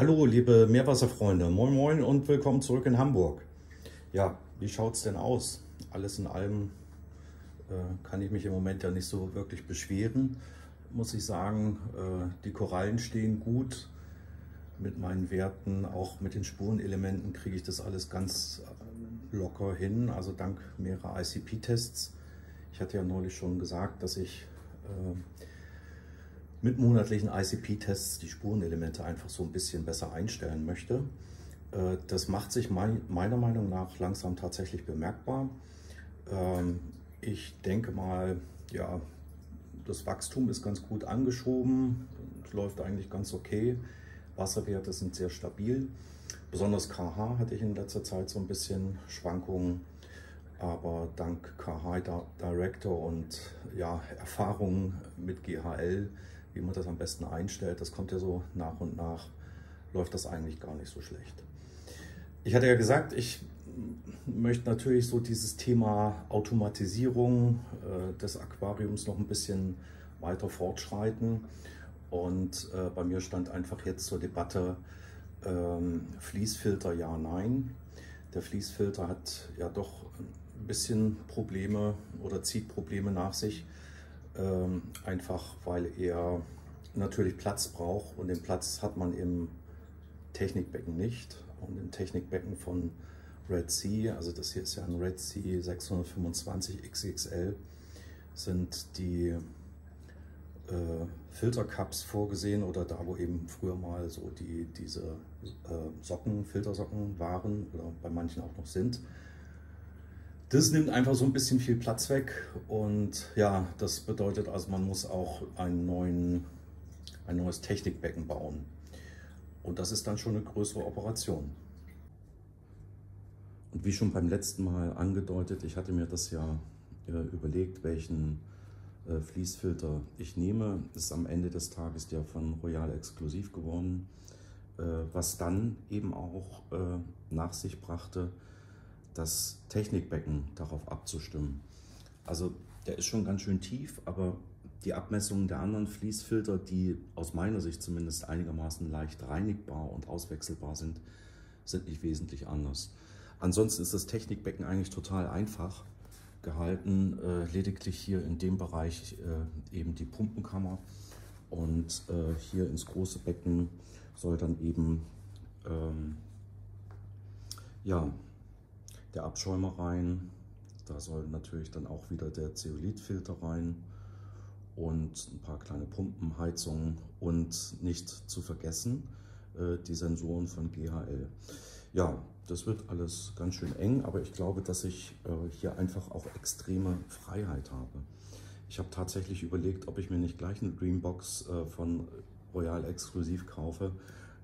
Hallo, liebe Meerwasserfreunde, moin moin und willkommen zurück in Hamburg. Ja, wie schaut es denn aus? Alles in allem äh, kann ich mich im Moment ja nicht so wirklich beschweren, muss ich sagen. Äh, die Korallen stehen gut mit meinen Werten, auch mit den Spurenelementen kriege ich das alles ganz locker hin, also dank mehrerer ICP-Tests. Ich hatte ja neulich schon gesagt, dass ich äh, mit monatlichen ICP-Tests die Spurenelemente einfach so ein bisschen besser einstellen möchte. Äh, das macht sich meiner Meinung nach langsam tatsächlich bemerkbar. Ähm, ich denke mal, ja, das Wachstum ist ganz gut angeschoben, läuft eigentlich ganz okay. Wasserwerte sind sehr stabil. Besonders KH hatte ich in letzter Zeit so ein bisschen Schwankungen, aber dank KH Director und ja, Erfahrungen mit GHL wie man das am besten einstellt. Das kommt ja so nach und nach, läuft das eigentlich gar nicht so schlecht. Ich hatte ja gesagt, ich möchte natürlich so dieses Thema Automatisierung äh, des Aquariums noch ein bisschen weiter fortschreiten. Und äh, bei mir stand einfach jetzt zur Debatte ähm, Fließfilter ja, nein. Der Fließfilter hat ja doch ein bisschen Probleme oder zieht Probleme nach sich. Ähm, einfach weil er natürlich Platz braucht und den Platz hat man im Technikbecken nicht. Und im Technikbecken von Red Sea, also das hier ist ja ein Red Sea 625 XXL, sind die äh, Filtercups vorgesehen oder da, wo eben früher mal so die, diese äh, Socken, Filtersocken waren oder bei manchen auch noch sind. Das nimmt einfach so ein bisschen viel Platz weg und ja, das bedeutet also, man muss auch einen neuen, ein neues Technikbecken bauen. Und das ist dann schon eine größere Operation. Und wie schon beim letzten Mal angedeutet, ich hatte mir das ja äh, überlegt, welchen äh, Fließfilter ich nehme. Ist am Ende des Tages der von Royal exklusiv geworden, äh, was dann eben auch nach sich brachte, das Technikbecken darauf abzustimmen. Also der ist schon ganz schön tief, aber die Abmessungen der anderen Fließfilter, die aus meiner Sicht zumindest einigermaßen leicht reinigbar und auswechselbar sind, sind nicht wesentlich anders. Ansonsten ist das Technikbecken eigentlich total einfach gehalten, äh, lediglich hier in dem Bereich äh, eben die Pumpenkammer und äh, hier ins große Becken soll dann eben ähm, ja, der Abschäumer rein. Da soll natürlich dann auch wieder der Zeolithfilter rein und ein paar kleine Pumpenheizungen und nicht zu vergessen äh, die Sensoren von GHL. Ja, das wird alles ganz schön eng, aber ich glaube, dass ich äh, hier einfach auch extreme Freiheit habe. Ich habe tatsächlich überlegt, ob ich mir nicht gleich eine Dreambox äh, von Royal exklusiv kaufe,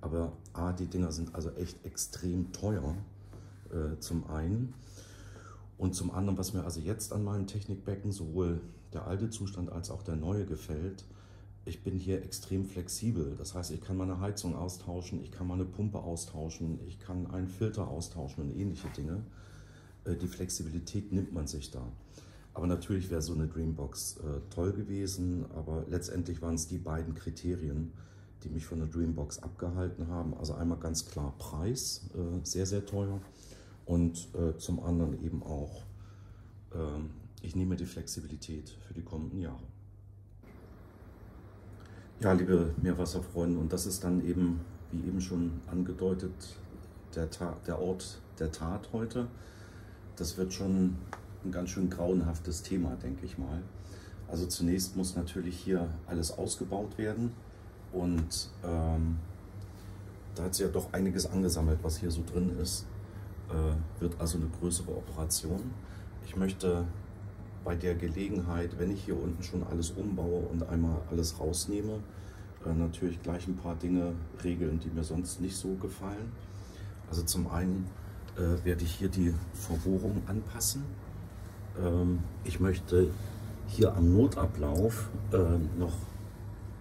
aber A, die Dinger sind also echt extrem teuer äh, zum einen. Und zum anderen, was mir also jetzt an meinem Technikbecken sowohl der alte Zustand als auch der neue gefällt, ich bin hier extrem flexibel. Das heißt, ich kann meine Heizung austauschen, ich kann meine Pumpe austauschen, ich kann einen Filter austauschen und ähnliche Dinge. Äh, die Flexibilität nimmt man sich da. Aber natürlich wäre so eine Dreambox äh, toll gewesen, aber letztendlich waren es die beiden Kriterien, die mich von der Dreambox abgehalten haben. Also einmal ganz klar Preis, äh, sehr, sehr teuer und äh, zum anderen eben auch, äh, ich nehme die Flexibilität für die kommenden Jahre. Ja, liebe Meerwasserfreunde, und das ist dann eben, wie eben schon angedeutet, der, der Ort der Tat heute. Das wird schon ein ganz schön grauenhaftes Thema, denke ich mal. Also zunächst muss natürlich hier alles ausgebaut werden und ähm, da hat sich ja doch einiges angesammelt, was hier so drin ist. Äh, wird also eine größere Operation. Ich möchte bei der Gelegenheit, wenn ich hier unten schon alles umbaue und einmal alles rausnehme, äh, natürlich gleich ein paar Dinge regeln, die mir sonst nicht so gefallen. Also zum einen äh, werde ich hier die Verbohrung anpassen. Ähm, ich möchte hier am Notablauf noch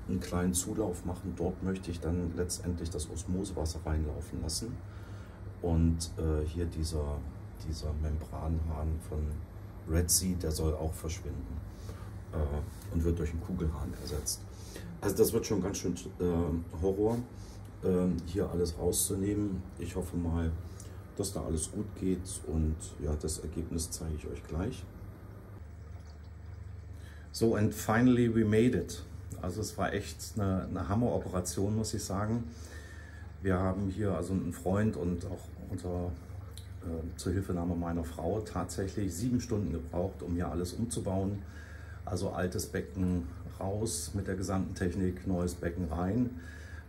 einen kleinen Zulauf machen. Dort möchte ich dann letztendlich das Osmosewasser reinlaufen lassen. Und äh, hier dieser, dieser Membranhahn von Red Sea, der soll auch verschwinden äh, und wird durch einen Kugelhahn ersetzt. Also das wird schon ganz schön äh, Horror. ähm, hier alles rauszunehmen. Ich hoffe mal, dass da alles gut geht und ja, das Ergebnis zeige ich euch gleich. So, and finally we made it. Also es war echt eine, eine Hammer-Operation, muss ich sagen. Wir haben hier also einen Freund und auch unter äh, zur Hilfenahme meiner Frau tatsächlich sieben Stunden gebraucht, um hier alles umzubauen. Also altes Becken raus mit der gesamten Technik, neues Becken rein.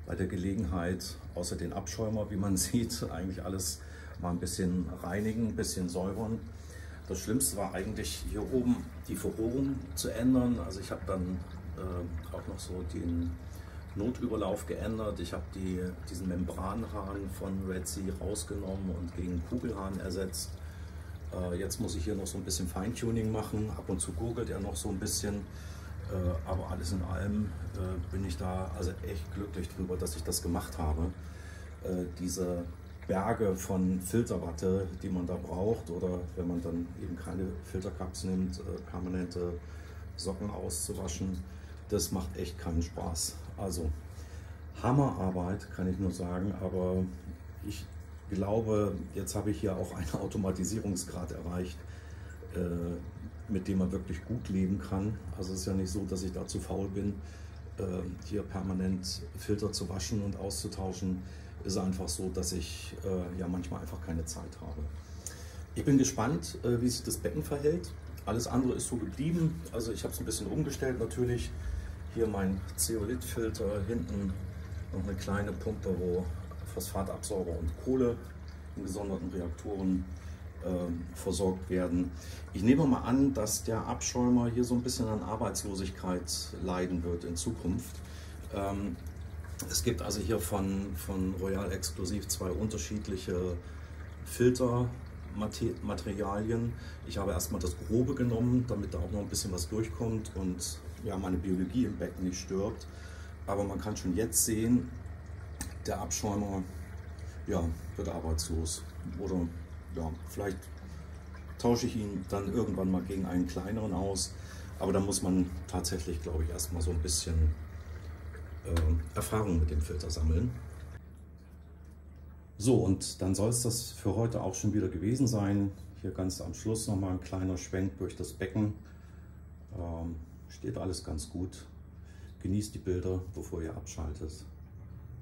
Bei der Gelegenheit, außer den Abschäumer, wie man sieht, eigentlich alles mal ein bisschen reinigen, ein bisschen säubern. Das Schlimmste war eigentlich hier oben die Verrohrung zu ändern. Also ich habe dann äh, auch noch so den Notüberlauf geändert. Ich habe die, diesen Membranhahn von Red Sea rausgenommen und gegen Kugelhahn ersetzt. Äh, jetzt muss ich hier noch so ein bisschen Feintuning machen. Ab und zu gurgelt er noch so ein bisschen. Äh, aber alles in allem äh, bin ich da also echt glücklich drüber, dass ich das gemacht habe. Äh, diese Berge von Filterwatte, die man da braucht, oder wenn man dann eben keine Filtercups nimmt, äh, permanente Socken auszuwaschen, das macht echt keinen Spaß. Also Hammerarbeit, kann ich nur sagen, aber ich glaube, jetzt habe ich hier auch einen Automatisierungsgrad erreicht, äh, mit dem man wirklich gut leben kann. Also es ist ja nicht so, dass ich da zu faul bin, äh, hier permanent Filter zu waschen und auszutauschen. Es ist einfach so, dass ich äh, ja manchmal einfach keine Zeit habe. Ich bin gespannt, wie sich das Becken verhält. Alles andere ist so geblieben. Also ich habe es ein bisschen umgestellt natürlich. Hier mein Zeolithfilter, hinten noch eine kleine Pumpe, wo Phosphatabsorber und Kohle in gesonderten Reaktoren äh, versorgt werden. Ich nehme mal an, dass der Abschäumer hier so ein bisschen an Arbeitslosigkeit leiden wird in Zukunft. Ähm, es gibt also hier von, von Royal Exklusiv zwei unterschiedliche Filtermaterialien. Ich habe erstmal das Grobe genommen, damit da auch noch ein bisschen was durchkommt und ja, meine Biologie im Becken nicht stirbt. Aber man kann schon jetzt sehen, der Abschäumer ja, wird arbeitslos. Oder ja, vielleicht tausche ich ihn dann irgendwann mal gegen einen kleineren aus. Aber da muss man tatsächlich, glaube ich, erstmal so ein bisschen äh, Erfahrung mit dem Filter sammeln. So, und dann soll es das für heute auch schon wieder gewesen sein. Hier ganz am Schluss nochmal ein kleiner Schwenk durch das Becken. Ähm, steht alles ganz gut. Genießt die Bilder, bevor ihr abschaltet.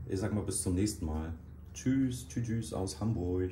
Ich sage mal bis zum nächsten Mal. Tschüss, tschüss, tschüss aus Hamburg.